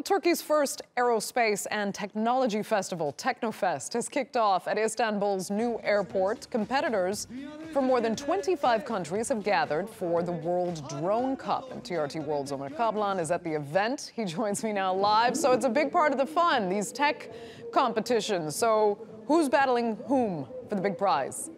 Well, Turkey's first aerospace and technology festival, Teknofest, has kicked off at Istanbul's new airport. Competitors from more than 25 countries have gathered for the World Drone Cup. And TRT World's Omer Kablan is at the event. He joins me now live. So it's a big part of the fun, these tech competitions. So who's battling whom for the big prize?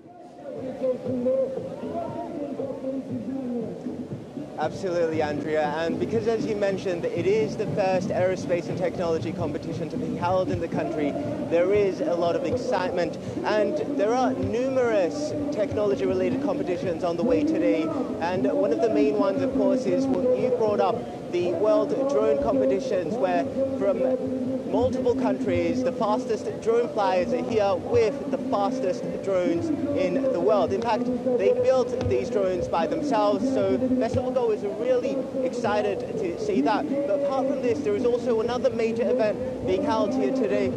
Absolutely, Andrea. And because, as you mentioned, it is the first aerospace and technology competition to be held in the country, there is a lot of excitement. And there are numerous technology related competitions on the way today. And one of the main ones, of course, is what you brought up the World Drone Competitions, where from multiple countries, the fastest drone flyers are here with the fastest drones in the world. In fact, they built these drones by themselves, so festival goers are really excited to see that. But apart from this, there is also another major event being held here today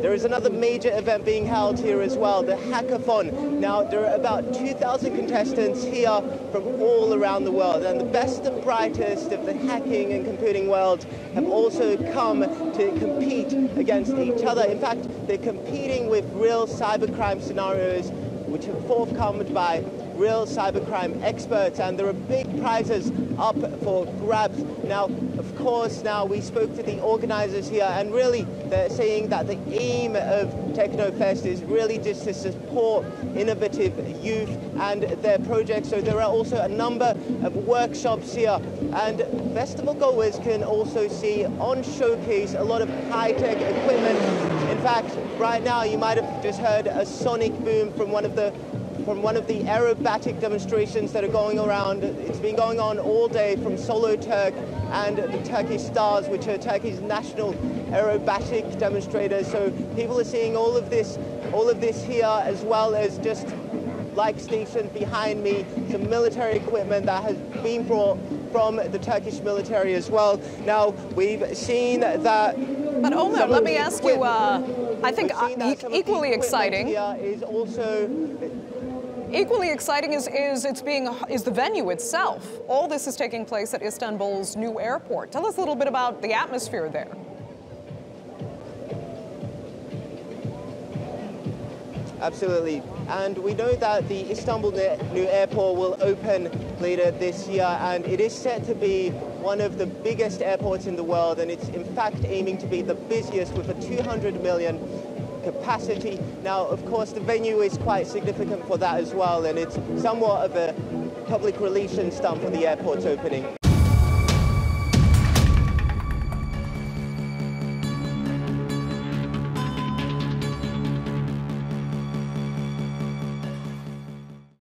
there is another major event being held here as well, the Hackathon. Now, there are about 2,000 contestants here from all around the world, and the best and brightest of the hacking and computing world have also come to compete against each other. In fact, they're competing with real cybercrime scenarios which are forthcoming by real cybercrime experts, and there are big prizes up for grabs. Now, of course, now we spoke to the organizers here, and really they're saying that the aim of Teknofest is really just to support innovative youth and their projects. So there are also a number of workshops here, and festival goers can also see on showcase a lot of high-tech equipment. In fact, right now you might have just heard a sonic boom from one of the from one of the aerobatic demonstrations that are going around. It's been going on all day from Solo Turk and the Turkish Stars, which are Turkey's national aerobatic demonstrators. So people are seeing all of this, all of this here, as well as just like stationed behind me, some military equipment that has been brought from the Turkish military as well. Now, we've seen that... But Omer, let me ask you, uh, I think uh, equally exciting... is also Equally exciting is, is it's being is the venue itself. All this is taking place at Istanbul's new airport. Tell us a little bit about the atmosphere there. Absolutely. And we know that the Istanbul new airport will open later this year, and it is set to be one of the biggest airports in the world, and it's in fact aiming to be the busiest with a 200 million capacity. Now, of course, the venue is quite significant for that as well, and it's somewhat of a public relations stunt for the airport's opening.